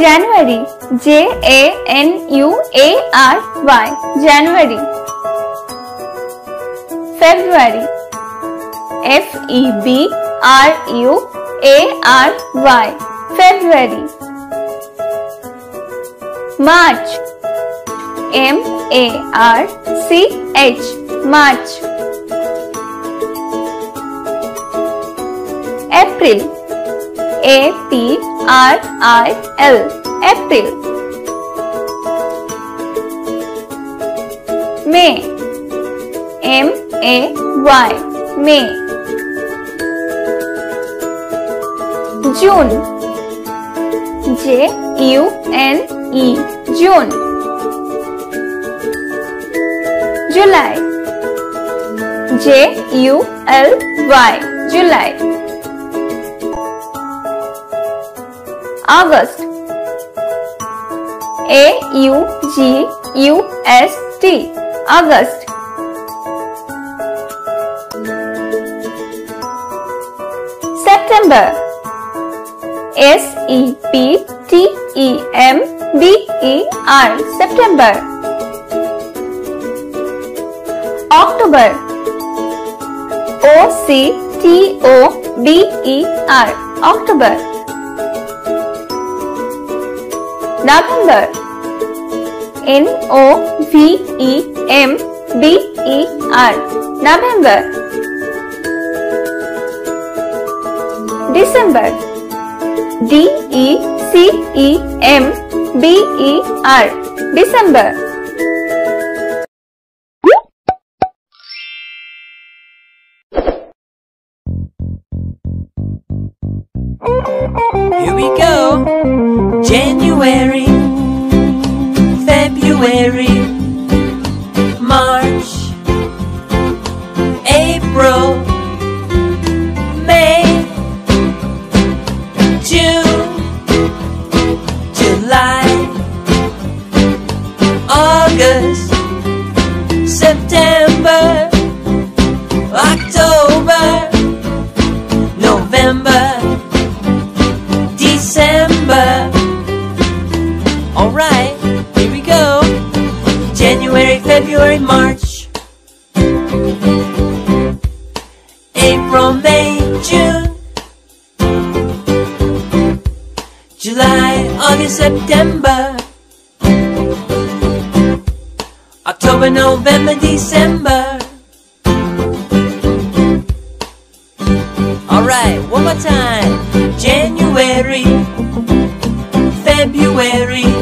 January J A N U A R Y January February F E B R U A R Y February March M A R C H March April A P R I L April. May. M A Y May. June. J U N E June. July. J U L Y July August. A U G U S T. August. September. S E P T E M B E R. September. October. O C T O B E R. October November. N O V E M B E R. November. December. D E C E M B E R. December. Here we go. February, March, April, May, June, July, August, September, October, November. December. Alright, February, March, April, May, June, July, August, September, October, November, December. Alright, one more time. January, February,